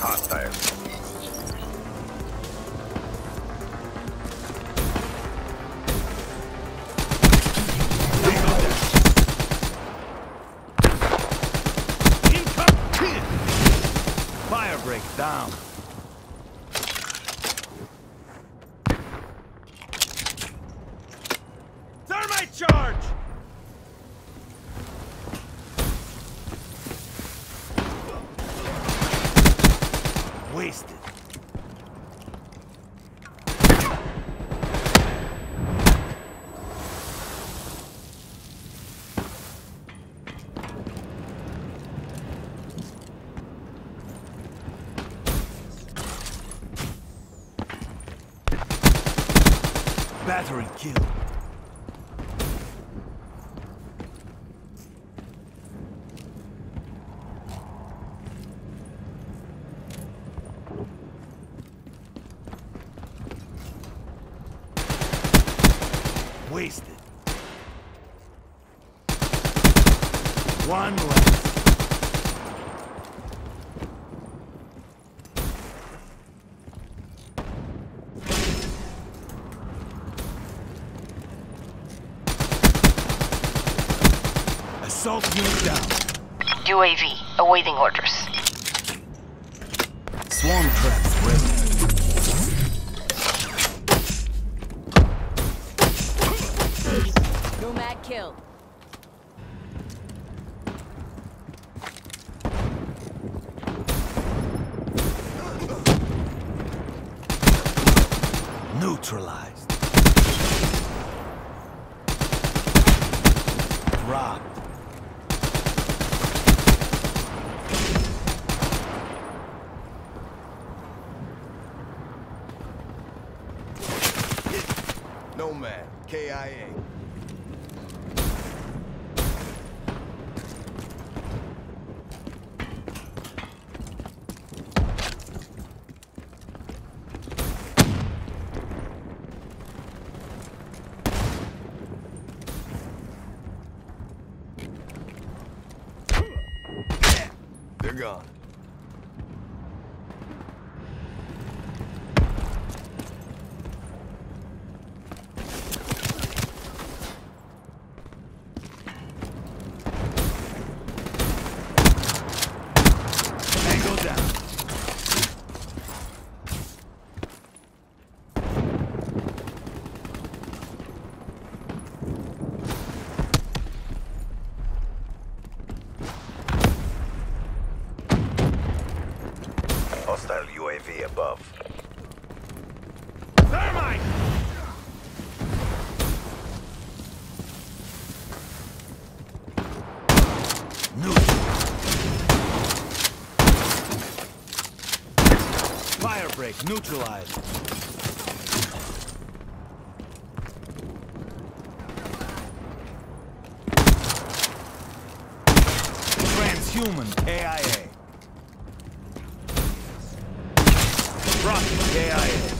hostiles. Firebreak down. Thermite charge! Wasted. Battery killed. Wasted. One left. Assault unit down. UAV, awaiting orders. Swarm traps ready. Nomad killed. Neutralized. Nomad, KIA. They're gone. Tango down. Hostile UAV above. Thermite! Neutral. Fire neutralized. Transhuman AIA. Rocket AIA.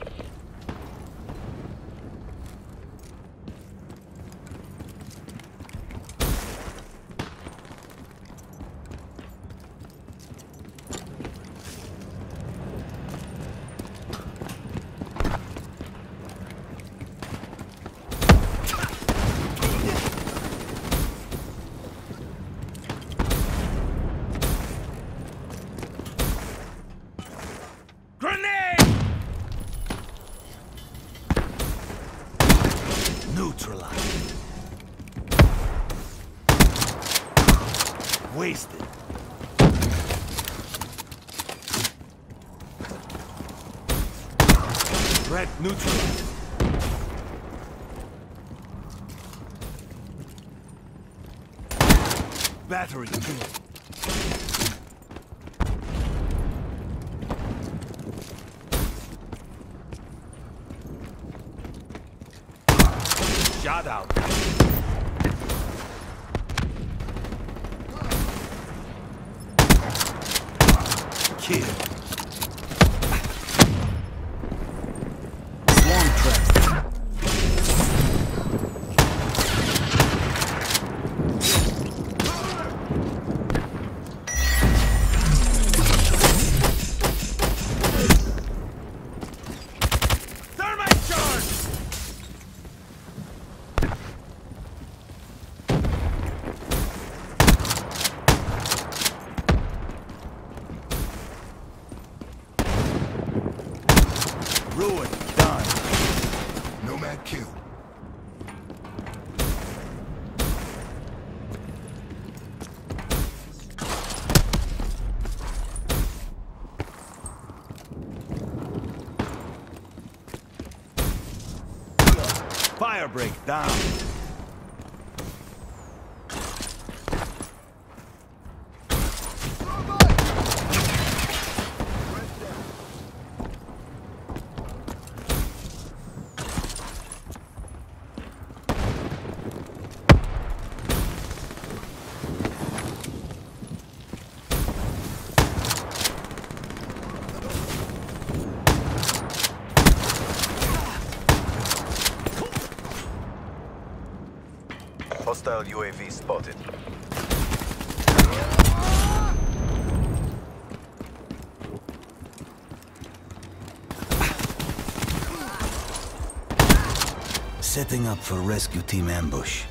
wasted. Red neutral. battery. Shot out. Kill. Swarm traps. Thermite charge! Ruin. Done. Kill. Firebreak down. Hostile UAV spotted. Setting up for rescue team ambush.